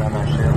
sa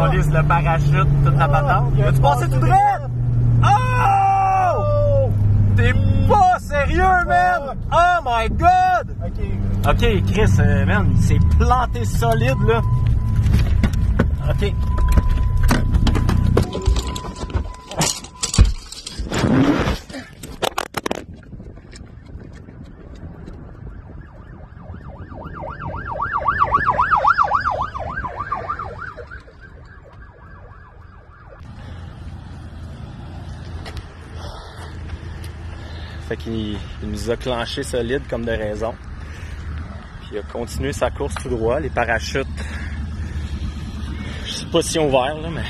Calisse le parachute, toute la patente. As-tu passé passé tout droit? Oh! Oh! T'es pas sérieux, man! Oh my god! Ok. Ok, Chris, euh, man, il s'est planté solide, là. Ok. Fait qu'il il nous a clenché solide comme de raison. Puis il a continué sa course tout droit. Les parachutes, je sais pas si on ouvert là, mais.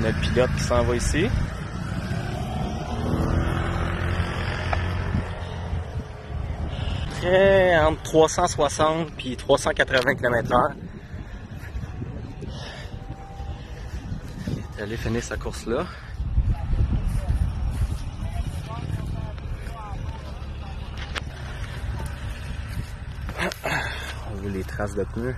Notre pilote qui s'en va ici. Très entre 360 puis 380 km/h. Il est allé finir sa course là. Les traces de pneus.